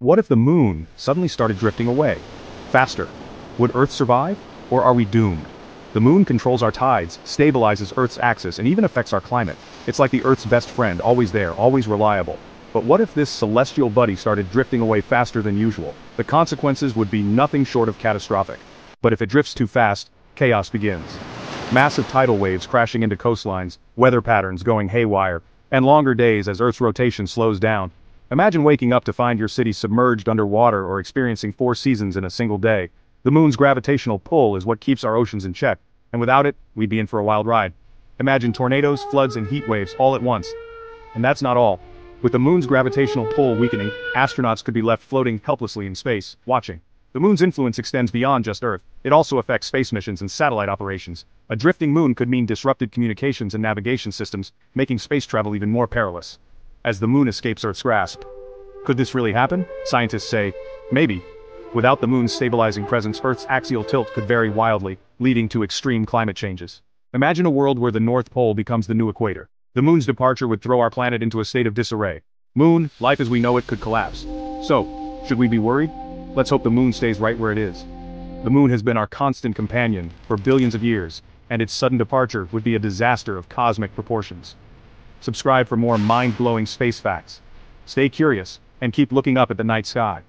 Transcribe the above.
What if the moon suddenly started drifting away? Faster. Would Earth survive? Or are we doomed? The moon controls our tides, stabilizes Earth's axis, and even affects our climate. It's like the Earth's best friend, always there, always reliable. But what if this celestial buddy started drifting away faster than usual? The consequences would be nothing short of catastrophic. But if it drifts too fast, chaos begins. Massive tidal waves crashing into coastlines, weather patterns going haywire, and longer days as Earth's rotation slows down. Imagine waking up to find your city submerged underwater or experiencing four seasons in a single day. The moon's gravitational pull is what keeps our oceans in check, and without it, we'd be in for a wild ride. Imagine tornadoes, floods, and heat waves all at once. And that's not all. With the moon's gravitational pull weakening, astronauts could be left floating helplessly in space, watching. The moon's influence extends beyond just Earth, it also affects space missions and satellite operations. A drifting moon could mean disrupted communications and navigation systems, making space travel even more perilous. As the moon escapes Earth's grasp. Could this really happen? Scientists say, maybe, Without the moon's stabilizing presence Earth's axial tilt could vary wildly, leading to extreme climate changes. Imagine a world where the North Pole becomes the new equator. The moon's departure would throw our planet into a state of disarray. Moon, life as we know it could collapse. So, should we be worried? Let's hope the moon stays right where it is. The moon has been our constant companion for billions of years, and its sudden departure would be a disaster of cosmic proportions. Subscribe for more mind-blowing space facts. Stay curious, and keep looking up at the night sky.